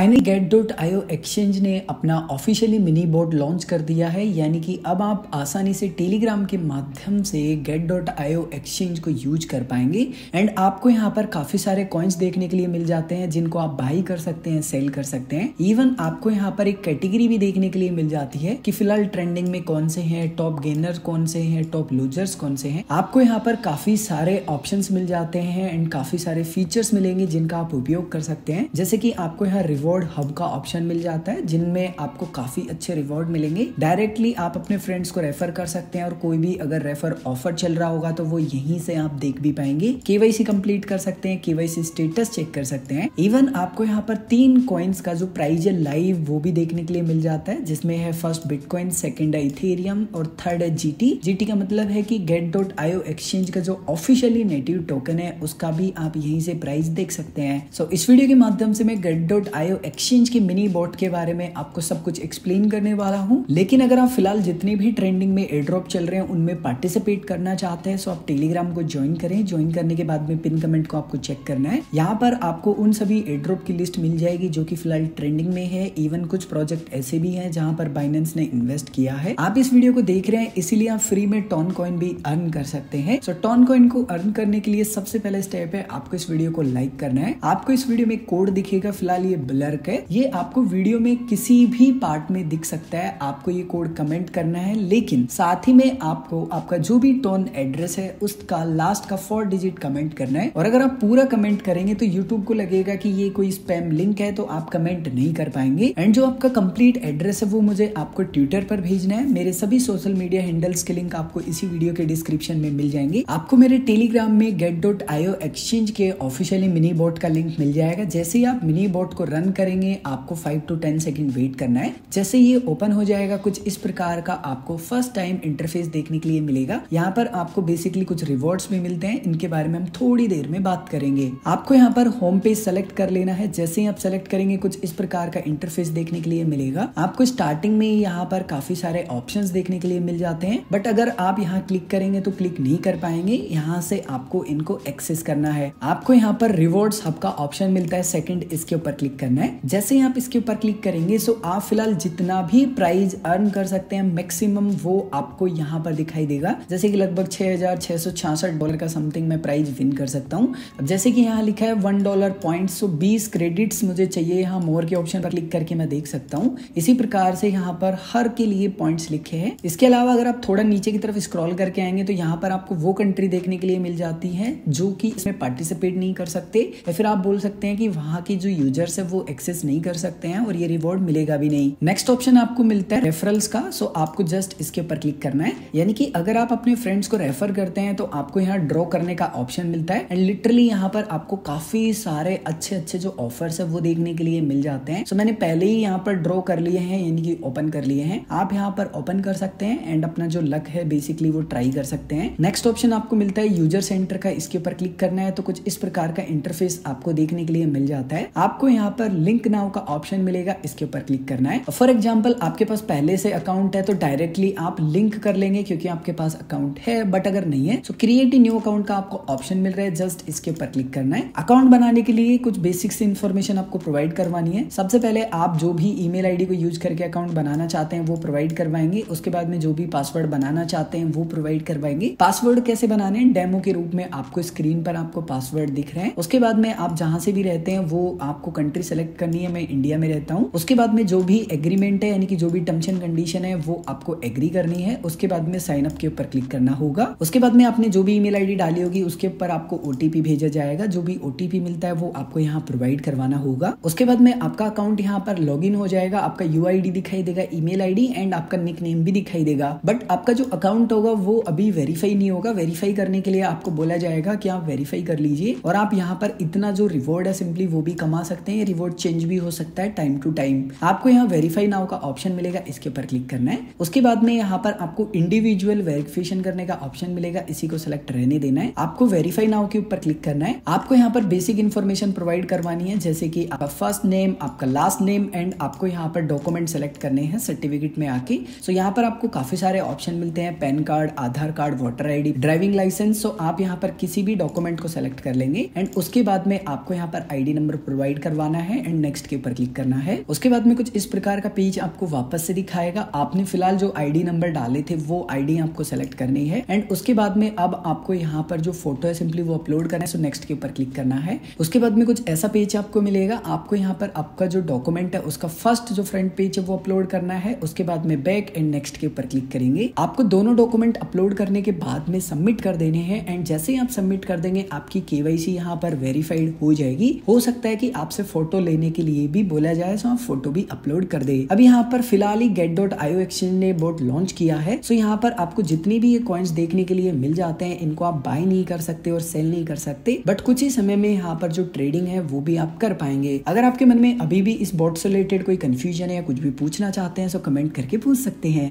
Finally gate dot IO exchange ने अपना officially mini board launch कर दिया है। यानी कि अब आप आसानी से टेलीग्राम के माध्यम से गेट डॉट आईओ एक्सचेंज को यूज़ कर पाएँगे। एंड आपको यहाँ पर काफ़ी सारे कॉइन्स देखने के लिए मिल जाते हैं, जिनको आप बाई कर सकते हैं सेल कर सकते हैं। इवन आपको यहाँ पर एक कैटेगरी भी देखने के लिए मिल जाती है कि फ़िलहाल ट्रेंडिंग में कौन से हैं टॉप गेनर कौन से हैं टॉप लूजर्स कौन से हैं। आपको यहाँ पर काफ़ी सारे ऑप्शंस मिल जाते हैं एंड काफ़ी सारे फीचर्स मिलेंगे जिनका आप उपयोग कर सकते हैं। जैसे कि आपको यहाँ रिवॉर्ड हब का ऑप्शन मिल जाता है जिनमें आपको काफ़ी अच्छे रिवॉर्ड मिलेंगे। डायरेक्टली आप अपने फ्रेंड्स को रेफर कर सकते हैं और कोई भी अगर रेफर ऑफ़र चल रहा होगा तो वो यहीं से आप देख भी पाएँगे। केवाईसी कंप्लीट कर सकते हैं केवाईसी स्टेटस चेक कर सकते हैं। इवन आपको यहाँ पर तीन कॉइन्स का जो प्राइज है लाइव वो भी देखने के लिए मिल जाता है जिसमें है फ़र्स्ट बिटकॉइन सेकेंड है इथेरियम और थर्ड है जीटी जीटी का मतलब है कि गेट डॉट आईओ एक्सचेंज का जो ऑफिशियली नेटिव टोकन है उसका भी आप यहीं से प्राइस देख सकते हैं। सो so, इस वीडियो के माध्यम से मैं गेट डॉट आईओ एक्सचेंज के मिनी बोट के बारे में आपको सब कुछ एक्सप्लेन करने वाला हूँ। लेकिन अगर आप फ़िलहाल जितने भी ट्रेंडिंग में एयर ड्रॉप चल रहे हैं, उनमें पार्टिसिपेट करना चाहते हैं सो आप टेलीग्राम को ज्वाइन करें। ज्वाइन करने के बाद में पिन कमेंट को आपको चेक करना है। यहाँ पर आपको उन सभी एयर ड्रॉप की लिस्ट मिल जाएगी जो कि फ़िलहाल ट्रेंडिंग में है। इवन कुछ प्रोजेक्ट ऐसे भी है जहाँ पर बाइनेंस ने इन्वेस्ट किया है। आप इस वीडियो को देख रहे हैं, इसीलिए आप फ्री में टॉन कॉइन भी अर्न कर सकते हैं। सो टॉन कॉइन को अर्न करने के लिए सबसे पहले स्टेप है, आपको इस वीडियो को लाइक करना है। आपको इस वीडियो में कोड दिखेगा, फ़िलहाल ये ब्लर्क है। ये आपको वीडियो में किसी भी पार्ट में दिख सकता है। आपको ये कोड कमेंट करना है, लेकिन साथ ही में आपको, आपका जो भी टोन एड्रेस है, उसका लास्ट का फोर डिजिट कमेंट करना है। और अगर आप पूरा कमेंट करेंगे तो यूट्यूब को लगेगा कि ये कोई स्पैम लिंक है तो आप कमेंट नहीं कर पाएँगे। एंड जो आपका कंप्लीट एड्रेस है, वो मुझे आपको ट्विटर पर भेजना है। मेरे सभी सोशल मीडिया हैंडल्स के लिंक आपको इसी वीडियो के डिस्क्रिप्शन में मिल जाएँगे। आपको मेरे टेलीग्राम में गेट डॉट आईओ एक्सचेंज के ऑफिशियली मिनी बोट का लिंक मिल जाएगा। जैसे ही आप मिनी बोट को रन करेंगे, आपको five to ten second wait करना है। जैसे ये ओपन हो जाएगा, कुछ इस प्रकार का आपको फ़र्स्ट टाइम इंटरफेस देखने के लिए मिलेगा। यहाँ पर आपको बेसिकली कुछ रिवॉर्ड्स भी मिलते हैं। इनके बारे में हम थोड़ी देर में बात करेंगे। आपको यहाँ पर होम पेज सेलेक्ट कर लेना है। जैसे ही आप सेलेक्ट करेंगे, कुछ इस प्रकार का इंटरफेस देखने के लिए मिलेगा। आपको स्टार्टिंग में यहाँ पर काफ़ी सारे ऑप्शन देखने के लिए मिल जाते हैं। बट अगर आप यहाँ क्लिक करेंगे तो क्लिक नहीं कर पाएँगे। यहाँ से आपको इनको एक्सेस करना है। आपको यहाँ पर रिवॉर्ड्स हब का ऑप्शन मिलता है। सेकंड इसके ऊपर क्लिक करना है, जैसे ही आप इसके ऊपर क्लिक करेंगे सो आप फ़िलहाल जितना भी प्राइस अर्न कर सकते हैं मैक्सिमम वो आपको यहाँ पर दिखाई देगा। जैसे कि लगभग छह हज़ार छह सौ छियासठ डॉलर का समथिंग मैं प्राइस विन कर सकता हूँ। अब जैसे कि यहाँ लिखा है वन डॉलर पॉइंट सो बीस क्रेडिट्स मुझे चाहिए। यहाँ मोर के ऑप्शन पर क्लिक करके मैं देख सकता हूँ। इसी प्रकार से यहाँ पर हर के लिए पॉइंट्स लिखे हैं। इसके अलावा अगर आप थोड़ा नीचे की तरफ़ स्क्रॉल करके आएँगे तो यहाँ पर आपको वो कंट्री देखने के लिए मिल जाती है, जो कि इसमें पार्टिसिपेट नहीं कर सकते। या फिर आप बोल सकते हैं कि वहाँ के जो यूज़र्स है, वो एक्सेस नहीं कर सकते हैं और ये रिवॉर्ड मिलेगा भी नहीं। नेक्स्ट ऑप्शन आपको मिलता है रेफरल्स का सो आपको जस्ट इसके ऊपर क्लिक करना है। यानी कि अगर आप अपने फ्रेंड्स को रेफर करते हैं तो आपको यहाँ ड्रॉ करने का ऑप्शन मिलता है। एंड लिटरली यहाँ पर आपको काफ़ी सारे अच्छे अच्छे जो ऑफर्स है वो देखने के लिए मिल जाते हैं। सो so, मैंने पहले ही यहाँ पर ड्रॉ कर लिए हैं यानी कि ओपन कर लिए हैं। आप यहाँ पर ओपन कर सकते हैं एंड अपना जो लक है बेसिकली वो ट्राई कर सकते हैं। नेक्स्ट ऑप्शन आपको मिलता है यूज़र सेंटर का इसके ऊपर क्लिक करना है तो कुछ इस प्रकार का इंटरफेस आपको देखने के लिए मिल जाता है। आपको यहाँ पर लिंक नाउ का ऑप्शन मिलेगा, इसके ऊपर क्लिक करना है। फॉर एग्ज़ाम्पल आपके पास पहले से अकाउंट है तो डायरेक्टली आप लिंक कर लेंगे क्योंकि आपके पास अकाउंट है बट अगर नहीं है तो क्रिएट न्यू अकाउंट का आपको ऑप्शन मिल रहा है जस्ट इसके ऊपर क्लिक करना है। अकाउंट बनाने के लिए कुछ बेसिक इन्फॉर्मेशन आपको प्रोवाइड करवानी है। सबसे पहले आप जो भी ईमेल आईडी को यूज़ करके अकाउंट बनाना चाहते हैं, वो प्रोवाइड करवाएँगे। उसके बाद में जो भी पासवर्ड बनाना चाहते हैं, वो प्रोवाइड करवाएँगे। पासवर्ड कैसे बनाने डेमो के रूप में आपको स्क्रीन पर आपको पासवर्ड दिख रहे हैं। उसके बाद में आप जहाँ से भी रहते हैं, वो आपको कंट्री सेलेक्ट करनी है, मैं इंडिया में रहता हूँ। उसके बाद में जो भी एग्रीमेंट है, यानी कि जो भी टर्म्स एंड कंडीशन है, वो आपको एग्री करनी है। उसके बाद में साइन अप के ऊपर क्लिक करना होगा। उसके बाद में आपने जो भी ईमेल आईडी डाली होगी, उसके ऊपर आपको ओटीपी भेजा जाएगा। जो भी ओटीपी मिलता है, वो आपको यहाँ प्रोवाइड करवाना होगा। उसके बाद में आपका अकाउंट यहाँ पर लॉग हो जाएगा। आपका यूआईडी दिखाई देगा ईमेल आईडी एंड आपका निक नेम भी दिखाई देगा। बट आपका जो अकाउंट होगा, वो अभी वेरीफाई नहीं होगा। वेरीफाई करने के लिए आपको बोला जाएगा कि आप वेरीफाई कर लीजिए। और आप यहाँ पर इतना जो रिवॉर्ड है सिंपली वो भी कमा सकते हैं। रिवॉर्ड चेंज भी हो सकता है टाइम टू टाइम आपको यहाँ वेरीफाई नाउ का ऑप्शन मिलेगा, इसके ऊपर क्लिक करना है. उसके बाद में यहाँ पर आपको इंडिविजुअल वेरिफिकेशन करने का ऑप्शन मिलेगा, इसी को सिलेक्ट रहने देना है. आपको वेरीफाई नाउ के ऊपर क्लिक करना है. आपको यहाँ पर बेसिक इन्फॉर्मेशन प्रोवाइड करवानी है, जैसे कि आपका फ़र्स्ट नेम आपका लास्ट नेम एंड आपको यहाँ पर डॉक्यूमेंट सेलेक्ट करने हैं सर्टिफिकेट में आके. सो यहाँ पर आपको काफ़ी सारे ऑप्शन मिलते हैं. PAN card Aadhaar card voter ID driving licence so आप यहाँ पर किसी भी डॉक्यूमेंट को सेलेक्ट कर लेंगे एंड उसके बाद में आपको यहाँ पर आईडी नंबर प्रोवाइड करवाना है एंड नेक्स्ट के ऊपर क्लिक करना है। उसके बाद में कुछ इस प्रकार का पेज आपको वापस से दिखाएगा। आपने फ़िलहाल जो आईडी नंबर डाले थे, वो आईडी आपको सेलेक्ट करनी है। एंड उसके बाद में अब आपको यहाँ पर जो फ़ोटो है सिंपली वो अपलोड करना है। सो नेक्स्ट के ऊपर क्लिक करना है। उसके बाद में कुछ ऐसा पेज आपको मिलेगा। आपको यहाँ पर आपका जो डॉक्यूमेंट है, उसका फ़र्स्ट जो फ्रंट पेज है, वो अपलोड करना है। उसके बाद में बैक एंड नेक्स्ट के ऊपर क्लिक करेंगे। आपको दोनों डॉक्यूमेंट अपलोड करने के बाद में सबमिट कर देने हैं। एंड जैसे ही आप सबमिट कर देंगे, आपकी केवाईसी यहाँ पर वेरीफाइड हो जाएगी। हो सकता है कि आपसे फ़ोटो लेने के लिए भी बोला जाए सो आप फ़ोटो भी अपलोड कर दे। अभी यहाँ पर फ़िलहाल ही गेट डॉट आईओ एक्सचेंज ने बोट लॉन्च किया है। सो यहाँ पर आपको जितनी भी ये कॉइन्स देखने के लिए मिल जाते हैं, इनको आप बाय नहीं कर सकते और सेल नहीं कर सकते। बट कुछ ही समय में यहाँ पर जो ट्रेडिंग है, वो भी आप कर पाएँगे। अगर आपके मन में अभी भी इस बोट से रिलेटेड कोई कंफ्यूजन है या कुछ भी पूछना चाहते हैं सो कमेंट करके पूछ सकते हैं।